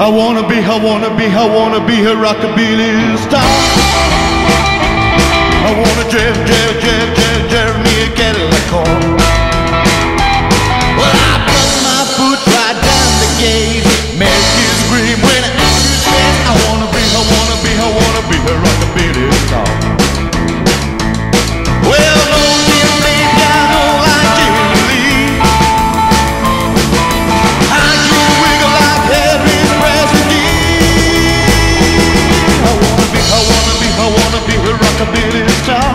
I wanna be, I wanna be, I wanna be a rockabilly star. I wanna drive, drive, drive, drive, drive me a Cadillac car. Well, I put my foot right down the gate, make you scream when I shoot I wanna be, I wanna be, I wanna be a a rockabilly star.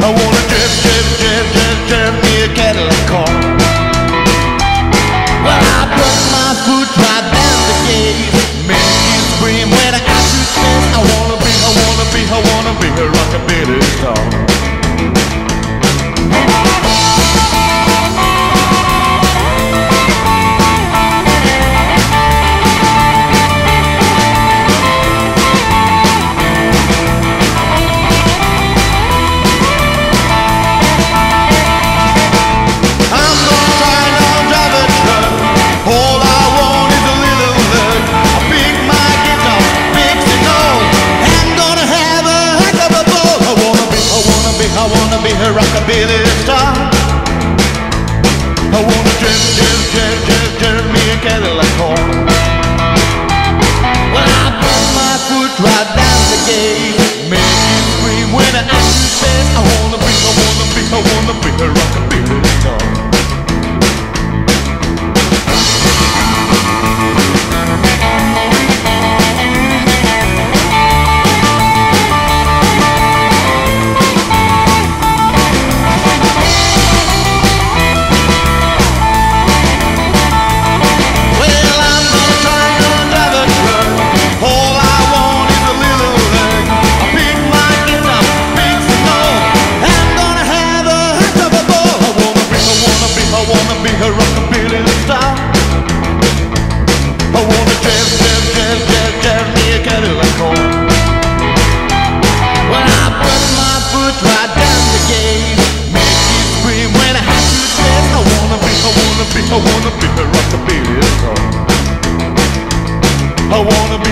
I wanna drive, drive, drive, drive, drive me a Cadillac car. Well, I put my foot right down the gate, make you scream when I got to. I wanna be, I wanna be, I wanna be a rockabilly star. I wanna be a rockabilly star. I wanna drive, drive, drive, drive, drive me a Cadillac car. Well, I put my foot right down the gate, make you scream when I ask says I wanna be, I wanna be, I wanna be a rockabilly be a rockabilly star. I wanna jazz, jazz, jazz, jazz, jazz me a Cadillac car. When I put my foot right down the gate, make you scream when I have to say I wanna be, I wanna be, I wanna be a rockabilly star. I wanna